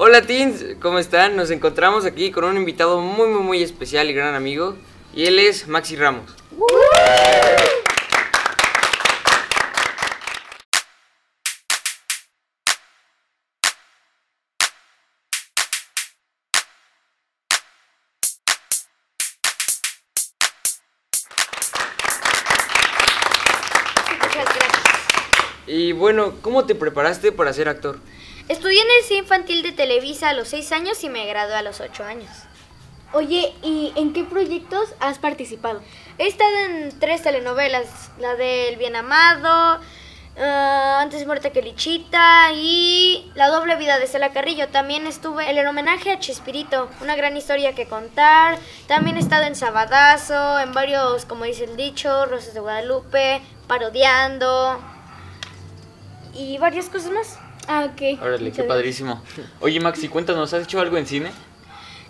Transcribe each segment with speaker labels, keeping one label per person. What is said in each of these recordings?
Speaker 1: Hola teens, ¿cómo están? Nos encontramos aquí con un invitado muy muy muy especial y gran amigo y él es Maxi Ramos. Y bueno, ¿cómo te preparaste para ser actor?
Speaker 2: Estudié en el cine infantil de Televisa a los 6 años y me gradué a los 8 años.
Speaker 3: Oye, ¿y en qué proyectos has participado?
Speaker 2: He estado en tres telenovelas, la del Bien Amado, ah, Antes muerta que Lichita y La doble vida de Cela Carrillo. También estuve en el homenaje a Chespirito, una gran historia que contar. También he estado en Sabadazo, en varios, como dice el dicho, Rosas de Guadalupe, parodiando y varias cosas más.
Speaker 3: Ah, ok.
Speaker 4: Órale, qué padrísimo. Oye, Maxi, cuéntanos, ¿has hecho algo en cine?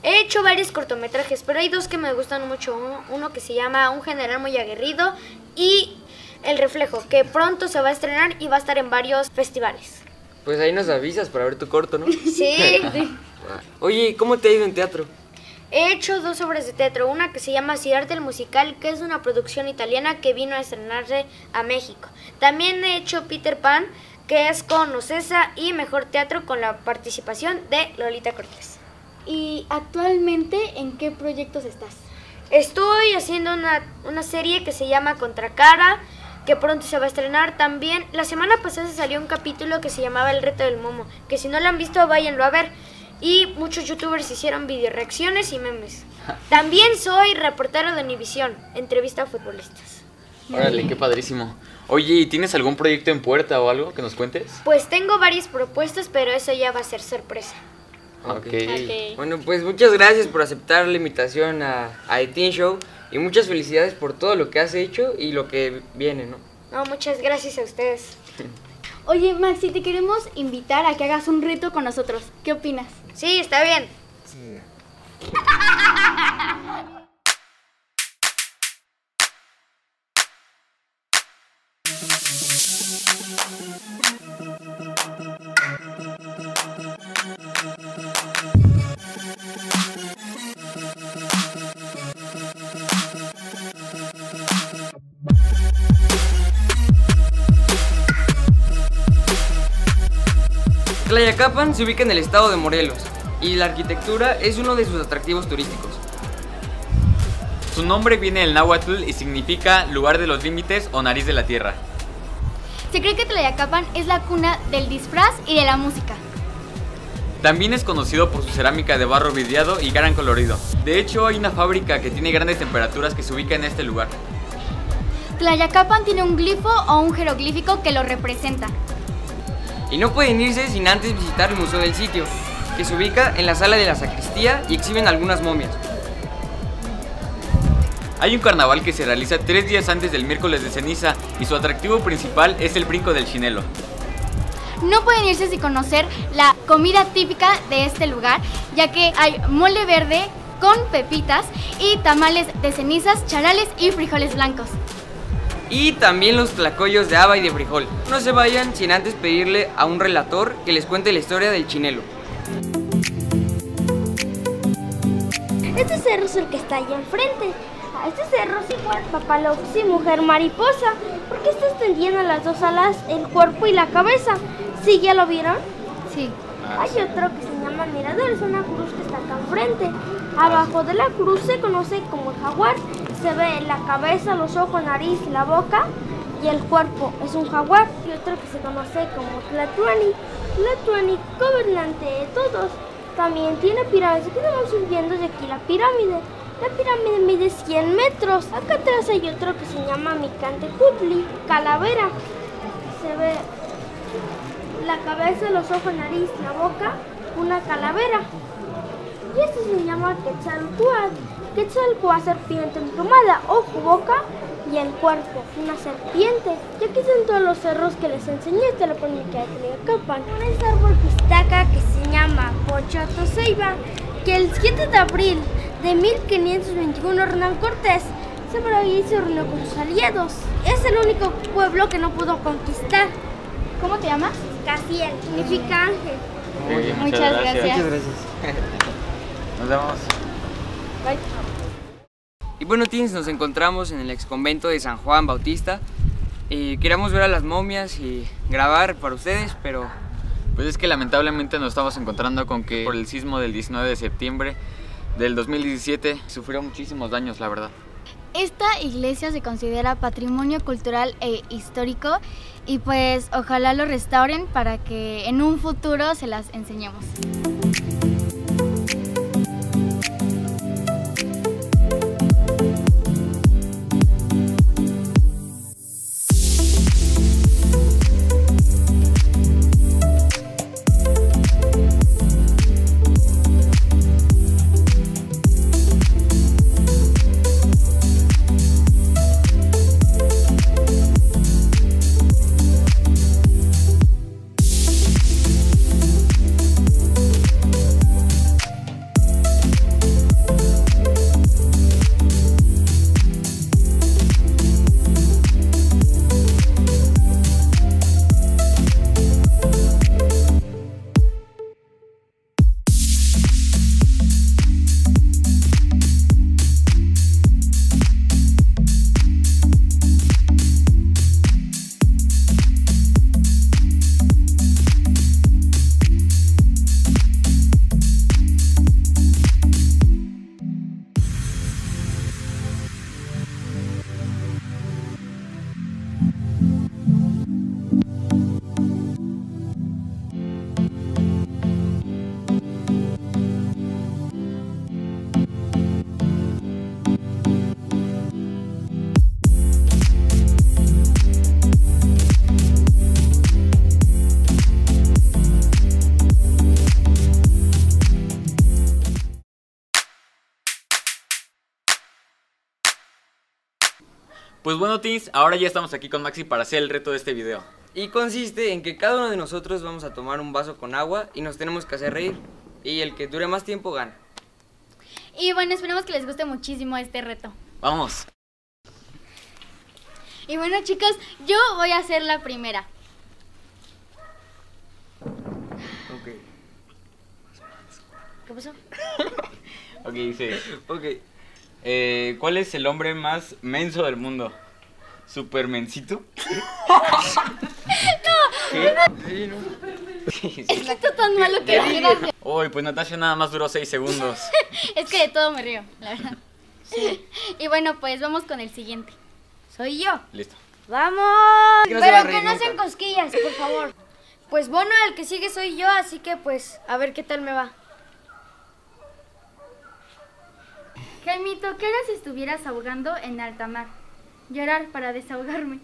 Speaker 2: He hecho varios cortometrajes, pero hay dos que me gustan mucho. Uno, uno que se llama Un general muy aguerrido y El reflejo, que pronto se va a estrenar y va a estar en varios festivales.
Speaker 1: Pues ahí nos avisas para ver tu corto, ¿no?
Speaker 2: Sí.
Speaker 1: Oye, ¿cómo te ha ido en teatro?
Speaker 2: He hecho dos obras de teatro, una que se llama Ciudad del Musical, que es una producción italiana que vino a estrenarse a México. También he hecho Peter Pan, que es con Ocesa y Mejor Teatro con la participación de Lolita Cortés.
Speaker 3: ¿Y actualmente en qué proyectos estás?
Speaker 2: Estoy haciendo una, una serie que se llama Contracara, que pronto se va a estrenar también. La semana pasada salió un capítulo que se llamaba El reto del momo, que si no lo han visto váyanlo a ver. Y muchos youtubers hicieron video reacciones y memes. También soy reportero de Univisión, entrevista a futbolistas.
Speaker 4: Órale, qué padrísimo. Oye, ¿y tienes algún proyecto en puerta o algo que nos cuentes?
Speaker 2: Pues tengo varias propuestas, pero eso ya va a ser sorpresa.
Speaker 4: Ok.
Speaker 1: Bueno, pues muchas gracias por aceptar la invitación a, a The Teen Show y muchas felicidades por todo lo que has hecho y lo que viene, ¿no?
Speaker 2: No, muchas gracias a ustedes.
Speaker 3: Oye, Maxi, te queremos invitar a que hagas un reto con nosotros. ¿Qué opinas?
Speaker 2: Sí, está bien.
Speaker 1: Tlayacapan se ubica en el estado de Morelos y la arquitectura es uno de sus atractivos turísticos.
Speaker 4: Su nombre viene del náhuatl y significa lugar de los límites o nariz de la tierra.
Speaker 3: Se cree que Tlayacapan es la cuna del disfraz y de la música.
Speaker 4: También es conocido por su cerámica de barro vidriado y gran colorido. De hecho, hay una fábrica que tiene grandes temperaturas que se ubica en este lugar.
Speaker 3: Tlayacapan tiene un glifo o un jeroglífico que lo representa.
Speaker 1: Y no pueden irse sin antes visitar el museo del sitio, que se ubica en la sala de la sacristía y exhiben algunas momias.
Speaker 4: Hay un carnaval que se realiza tres días antes del miércoles de ceniza y su atractivo principal es el brinco del chinelo.
Speaker 3: No pueden irse sin conocer la comida típica de este lugar, ya que hay mole verde con pepitas y tamales de cenizas, charales y frijoles blancos.
Speaker 1: Y también los tlacoyos de haba y de frijol. No se vayan sin antes pedirle a un relator que les cuente la historia del chinelo.
Speaker 5: Este cerro es el que está allá enfrente. A este cerro es igual Papaloxi, mujer mariposa, porque está extendiendo las dos alas, el cuerpo y la cabeza. ¿Sí ya lo vieron?
Speaker 3: Sí.
Speaker 5: Hay otro que se llama mirador, es una cruz que está acá enfrente. Abajo de la cruz se conoce como el jaguar. Se ve la cabeza, los ojos, nariz, la boca y el cuerpo. Es un jaguar. Y otro que se conoce como Tlatuani. Tlatuani, gobernante de todos. También tiene pirámides. Aquí estamos subiendo de aquí la pirámide. La pirámide mide 100 metros. Acá atrás hay otro que se llama Micante Cutli, calavera. Se ve la cabeza, los ojos, nariz, la boca, una calavera. Y este se llama Quetzalcoatl. Quetzalcoatl, serpiente emplumada, ojo, boca y el cuerpo, una serpiente. Y aquí son todos los cerros que les enseñé, esta es la polémica de Tlayacapan. Este árbol pistaca que se llama Pochato Ceiba, que el 7 de abril de 1521 Hernán Cortés se maravilló y se reunió con sus aliados. Es el único pueblo que no pudo conquistar.
Speaker 3: ¿Cómo te llamas?
Speaker 5: Casiel, significa ángel.
Speaker 1: apoyo.
Speaker 3: Muchas gracias.
Speaker 1: Muchas gracias.
Speaker 4: Nos vemos.
Speaker 2: Bye.
Speaker 1: Y bueno, teens, nos encontramos en el ex convento de San Juan Bautista. Y queríamos ver a las momias y grabar para ustedes, pero
Speaker 4: Pues es que lamentablemente nos estamos encontrando con que por el sismo del 19 de septiembre del 2017 sufrió muchísimos daños, la verdad.
Speaker 3: Esta iglesia se considera patrimonio cultural e histórico y pues ojalá lo restauren para que en un futuro se las enseñemos.
Speaker 4: Pues bueno, teens, ahora ya estamos aquí con Maxi para hacer el reto de este video.
Speaker 1: Y consiste en que cada uno de nosotros vamos a tomar un vaso con agua y nos tenemos que hacer reír. Y el que dure más tiempo gana.
Speaker 3: Y bueno, esperemos que les guste muchísimo este reto.
Speaker 4: Vamos.
Speaker 3: Y bueno chicos, yo voy a ser la primera.
Speaker 1: Ok.
Speaker 2: ¿Qué pasó?
Speaker 4: Ok, dice,
Speaker 1: Ok.
Speaker 4: Eh, ¿cuál es el hombre más menso del mundo? ¿Supermencito?
Speaker 1: Sí, no.
Speaker 3: Es que está tan malo que gracia.
Speaker 4: Uy, pues Natasha nada más duró 6 segundos.
Speaker 3: Es que de todo me río, la verdad. Y bueno, pues vamos con el siguiente.
Speaker 2: Soy yo.
Speaker 4: Listo.
Speaker 2: ¡Vamos!
Speaker 1: Que no
Speaker 2: Pero que no sean cosquillas, por favor. Pues bueno, el que sigue soy yo, así que pues a ver qué tal me va.
Speaker 3: Jaimito, ¿qué harías si estuvieras ahogando en alta mar? Llorar para desahogarme.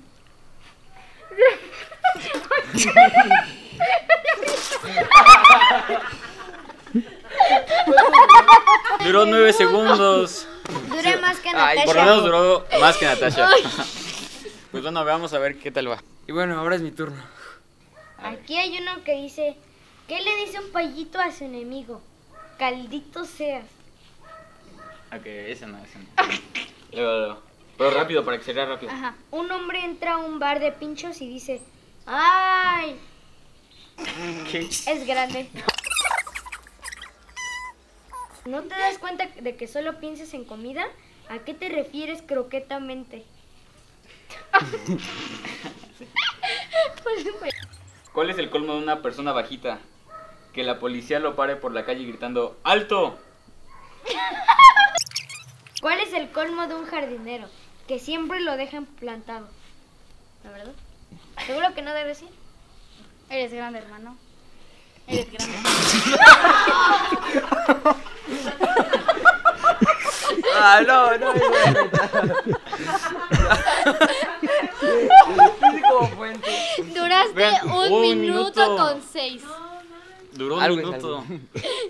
Speaker 4: Duró 9 segundos.
Speaker 2: Duré más que
Speaker 1: Ay,
Speaker 2: Natasha.
Speaker 4: Por lo menos duró más que Natasha. Pues bueno, vamos a ver qué tal va.
Speaker 1: Y bueno, ahora es mi turno.
Speaker 2: Aquí hay uno que dice, ¿qué le dice un payito a su enemigo? Caldito seas.
Speaker 4: Ok, ese no, ese no. Luego, luego. Pero rápido, para que sea rápido.
Speaker 3: Ajá.
Speaker 2: Un hombre entra a un bar de pinchos y dice, ¡ay!
Speaker 4: ¿Qué?
Speaker 2: Es grande. ¿No te das cuenta de que solo piensas en comida? ¿A qué te refieres croquetamente?
Speaker 4: ¿Cuál es el colmo de una persona bajita? Que la policía lo pare por la calle gritando ¡Alto!
Speaker 2: ¿Cuál es el colmo de un jardinero? Que siempre lo dejan plantado. ¿La verdad? ¿Seguro que no debe ser?
Speaker 3: Eres grande, hermano. Eres grande.
Speaker 1: Ah, no, no, no.
Speaker 3: Duraste un,
Speaker 4: un
Speaker 3: minuto,
Speaker 4: minuto.
Speaker 3: con seis.
Speaker 4: Duró un
Speaker 1: Algo
Speaker 4: minuto.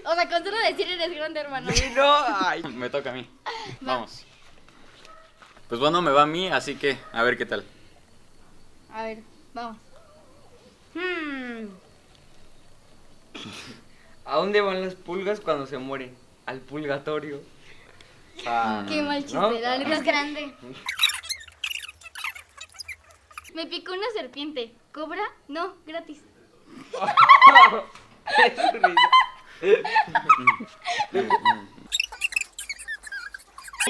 Speaker 3: O sea, con solo decir eres grande, hermano.
Speaker 1: Sí, no, ay.
Speaker 4: Me toca a mí. Vamos. Pues bueno, me va a mí, así que a ver qué tal.
Speaker 3: A ver, vamos.
Speaker 2: Hmm.
Speaker 1: ¿A dónde van las pulgas cuando se mueren? Al pulgatorio.
Speaker 4: Ah,
Speaker 3: Qué mal chiste,
Speaker 1: ¿no?
Speaker 3: la neta.
Speaker 2: Es grande.
Speaker 3: Me picó una serpiente. ¿Cobra? No, gratis.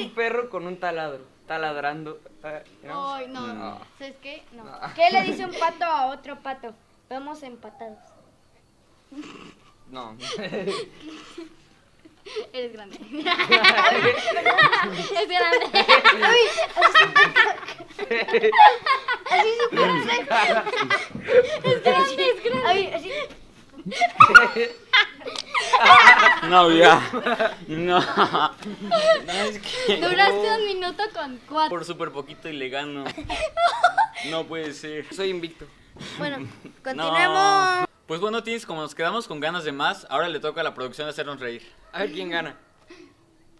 Speaker 1: Un perro con un taladro, taladrando. eh, ¿no?
Speaker 3: Ay, no.
Speaker 1: No.
Speaker 3: ¿Sabes qué? No.
Speaker 2: ¿Qué le dice un pato a otro pato? Vamos empatados.
Speaker 1: No.
Speaker 3: Eres grande. es grande.
Speaker 2: Es grande, es grande. Ay, así.
Speaker 4: No, ya. No. No, es que.
Speaker 3: Duraste un minuto con cuatro.
Speaker 4: Por súper poquito y le gano. No puede ser.
Speaker 1: Soy invicto.
Speaker 2: Bueno,
Speaker 4: No.
Speaker 2: continuemos.
Speaker 4: Pues bueno, Teens, como nos quedamos con ganas de más, ahora le toca a la producción hacernos reír.
Speaker 1: A ver quién gana.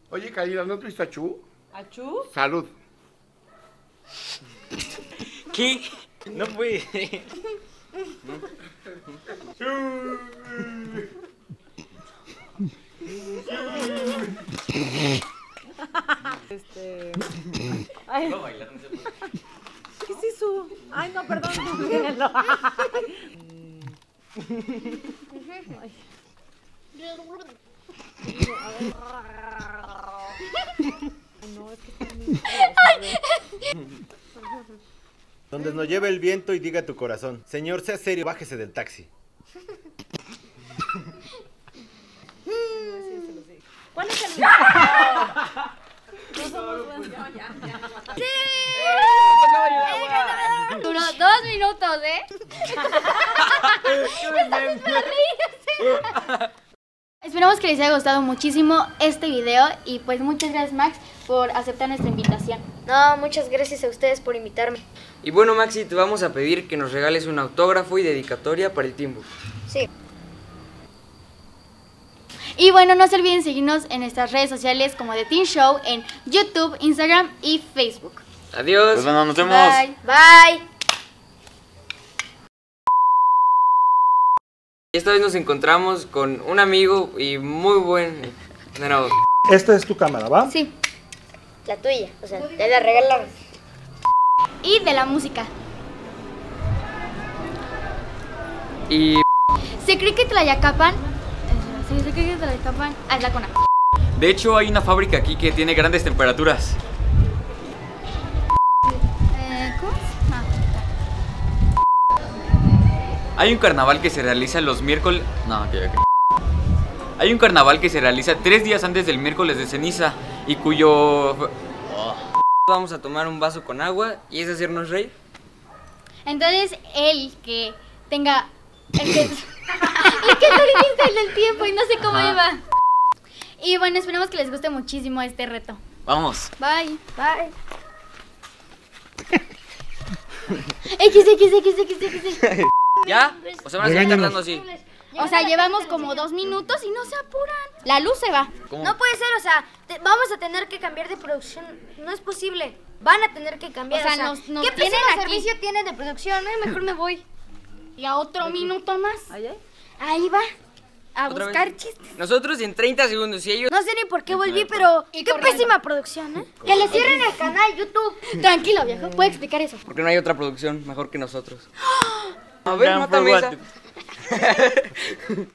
Speaker 6: Oye, Caída, ¿no tuviste a Chu?
Speaker 7: ¿Achú?
Speaker 6: Salud.
Speaker 4: ¿Qué? No puede ser.
Speaker 7: Este. Ay,
Speaker 4: No bailar, no se puede.
Speaker 7: ¿qué es eso? Ay, no, perdón. no. No, es que está muy-
Speaker 8: Donde nos lleve el viento y diga tu corazón. Señor, sea serio, bájese del taxi.
Speaker 7: ¿Cuál es el
Speaker 3: Duró dos minutos, ¿eh? Esperamos que les haya gustado muchísimo este video y pues muchas gracias Max por aceptar nuestra invitación.
Speaker 2: No, muchas gracias a ustedes por invitarme.
Speaker 1: Y bueno, Maxi, te vamos a pedir que nos regales un autógrafo y dedicatoria para el Timbu.
Speaker 3: Y bueno, no se olviden seguirnos en nuestras redes sociales como The Teen Show en YouTube, Instagram y Facebook.
Speaker 1: Adiós.
Speaker 4: Pues bueno, nos vemos.
Speaker 3: Bye.
Speaker 2: Bye.
Speaker 1: Y esta vez nos encontramos con un amigo y muy buen entrenador.
Speaker 6: Esta es tu cámara, ¿va?
Speaker 3: Sí.
Speaker 2: La tuya, o sea, te la regalaron.
Speaker 3: Y de la música.
Speaker 1: Y
Speaker 3: Se cree que Tlayacapan. Sí, se cree que Tlayacapan. Ah, es la cona.
Speaker 4: De hecho, hay una fábrica aquí que tiene grandes temperaturas.
Speaker 3: Eh, ¿Cómo es? Ah.
Speaker 4: Hay un carnaval que se realiza los miércoles. No, ok, ok. Hay un carnaval que se realiza tres días antes del miércoles de ceniza y cuyo.
Speaker 1: vamos a tomar un vaso con agua y es hacernos reír.
Speaker 3: Entonces, el que tenga. El que. el que tú dijiste el del tiempo y no sé cómo
Speaker 4: Ajá.
Speaker 3: iba. Y bueno, esperemos que les guste muchísimo este reto.
Speaker 4: Vamos.
Speaker 3: Bye.
Speaker 2: Bye.
Speaker 3: X, X, X, X, X.
Speaker 1: ¿Ya? O sea, van a seguir tardando así.
Speaker 3: O sea, llevamos como dos minutos y no se apuran. La luz se va.
Speaker 4: ¿Cómo?
Speaker 2: No puede ser, o sea, te- vamos a tener que cambiar de producción. No es posible. Van a tener que cambiar.
Speaker 3: O sea, nos- nos
Speaker 2: ¿qué
Speaker 3: tienen
Speaker 2: pésimo
Speaker 3: aquí.
Speaker 2: servicio tienen de producción? eh? Mejor me voy.
Speaker 3: Y a otro minuto más.
Speaker 2: Ahí va. A
Speaker 1: Otra
Speaker 2: buscar
Speaker 1: vez.
Speaker 2: chistes.
Speaker 1: Nosotros en 30 segundos y ellos...
Speaker 2: No sé ni por qué volví, pero
Speaker 3: Y
Speaker 2: qué
Speaker 3: corriendo.
Speaker 2: pésima producción, ¿eh? Que le cierren el canal YouTube.
Speaker 3: Tranquilo, viejo. ¿Puede explicar eso?
Speaker 1: Porque no hay otra producción mejor que nosotros. A ver,
Speaker 4: Down for
Speaker 1: mátame
Speaker 4: what?
Speaker 1: esa.